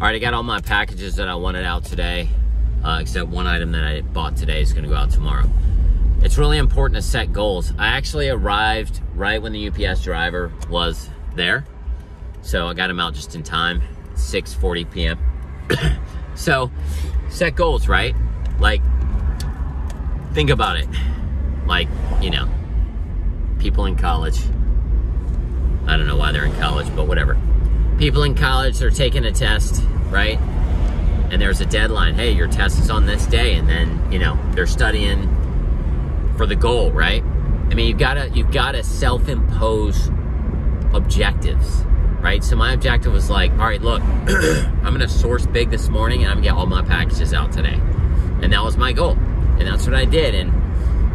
All right, I got all my packages that I wanted out today, uh, except one item that I bought today is going to go out tomorrow. It's really important to set goals. I actually arrived right when the UPS driver was there, so I got him out just in time, 6:40 p.m. so, set goals, right? Like, think about it. Like, you know, people in college. I don't know why they're in college, but whatever. People in college, they're taking a test, right? And there's a deadline. Hey, your test is on this day, and then you know they're studying for the goal, right? I mean, you've got to you've got to self-impose objectives, right? So my objective was like, all right, look, I'm gonna source big this morning, and I'm gonna get all my packages out today, and that was my goal, and that's what I did, and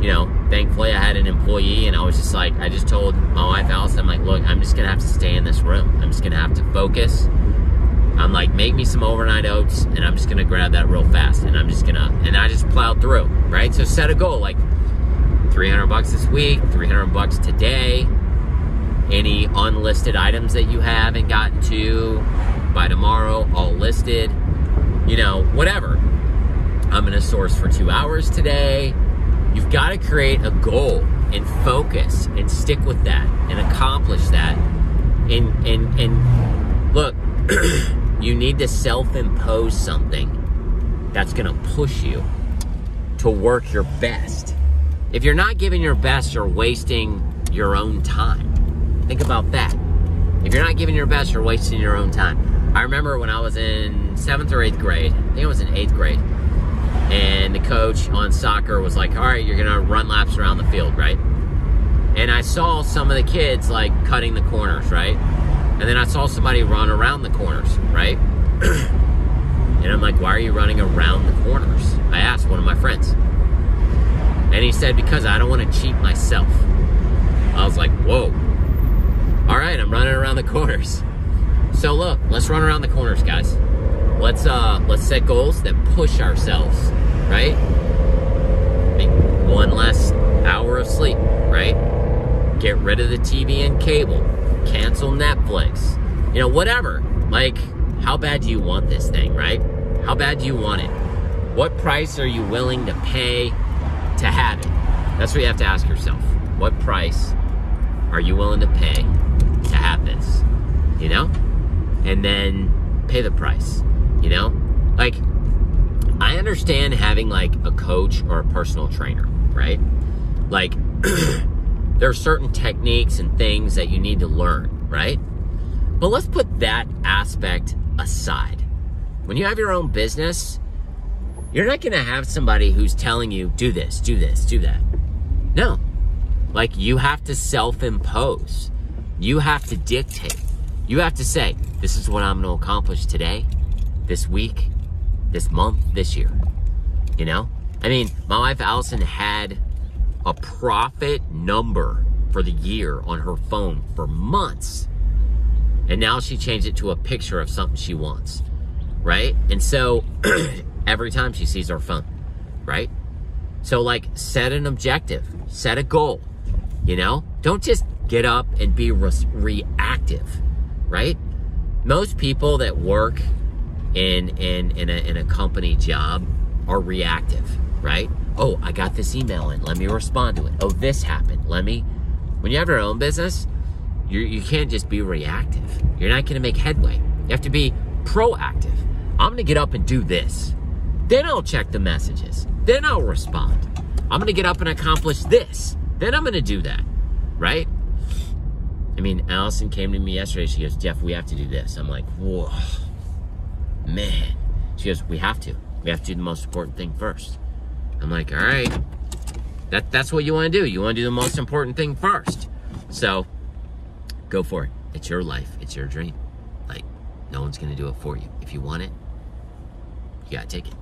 you know, thankfully I had an employee and I was just like, I just told my wife Allison, I'm like, look, I'm just gonna have to stay in this room. I'm just gonna have to focus. I'm like, make me some overnight oats and I'm just gonna grab that real fast and I'm just gonna, and I just plowed through, right? So set a goal, like 300 bucks this week, 300 bucks today. Any unlisted items that you haven't gotten to by tomorrow, all listed. You know, whatever. I'm gonna source for two hours today You've got to create a goal and focus and stick with that and accomplish that. And and and look, you need to self-impose something that's going to push you to work your best. If you're not giving your best, you're wasting your own time. Think about that. If you're not giving your best, you're wasting your own time. I remember when I was in seventh or eighth grade, I think it was in eighth grade, and the coach on soccer was like, all right, you're gonna run laps around the field, right? And I saw some of the kids like cutting the corners, right? And then I saw somebody run around the corners, right? and I'm like, why are you running around the corners? I asked one of my friends. And he said, because I don't want to cheat myself. I was like, whoa. All right, I'm running around the corners. So look, let's run around the corners, guys. Let's uh let's set goals that push ourselves, right? Make one less hour of sleep, right? Get rid of the TV and cable. Cancel Netflix. You know, whatever. Like, how bad do you want this thing, right? How bad do you want it? What price are you willing to pay to have it? That's what you have to ask yourself. What price are you willing to pay to have this? You know? And then pay the price. You know? Like, I understand having like a coach or a personal trainer, right? Like, there are certain techniques and things that you need to learn, right? But let's put that aspect aside. When you have your own business, you're not going to have somebody who's telling you, do this, do this, do that. No. Like, you have to self impose, you have to dictate. You have to say, this is what I'm going to accomplish today this week, this month, this year. You know? I mean, my wife Allison had a profit number for the year on her phone for months. And now she changed it to a picture of something she wants. Right? And so every time she sees her phone, right? So, like, set an objective, set a goal, you know? Don't just get up and be re- reactive, right? Most people that work in in in a, in a company job are reactive, right? Oh, I got this email in. Let me respond to it. Oh, this happened. Let me. When you have your own business, you you can't just be reactive. You're not going to make headway. You have to be proactive. I'm going to get up and do this. Then I'll check the messages. Then I'll respond. I'm going to get up and accomplish this. Then I'm going to do that. Right? I mean, Allison came to me yesterday. She goes, Jeff, we have to do this. I'm like, whoa man. She goes, we have to. We have to do the most important thing first. I'm like, all right. That, that's what you want to do. You want to do the most important thing first. So go for it. It's your life. It's your dream. Like, no one's going to do it for you. If you want it, you got to take it.